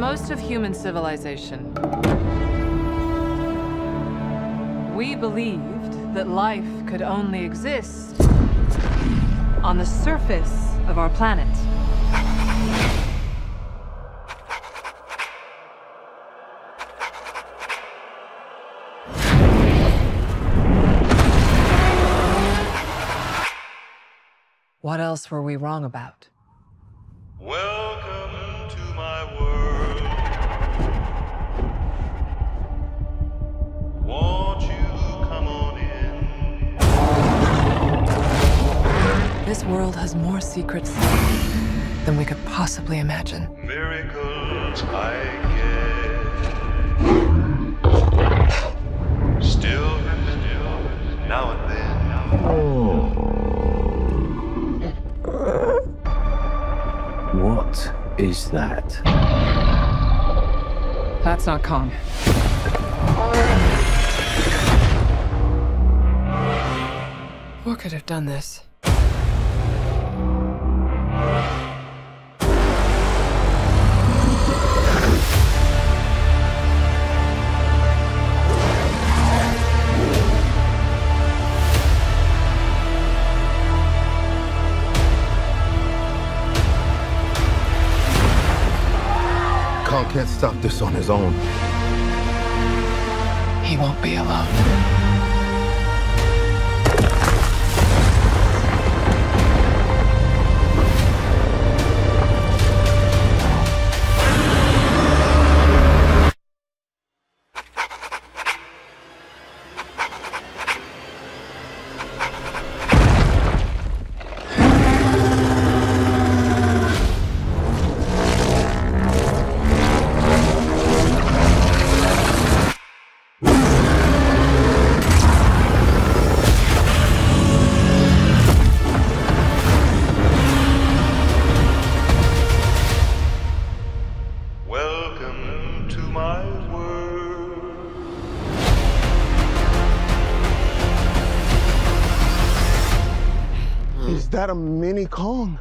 most of human civilization, we believed that life could only exist on the surface of our planet. What else were we wrong about? Welcome This world has more secrets than we could possibly imagine. Miracles I get. Still happen now and then. Oh. What is that? That's not Kong. What could have done this? Kong can't stop this on his own. He won't be alone. that a mini Kong?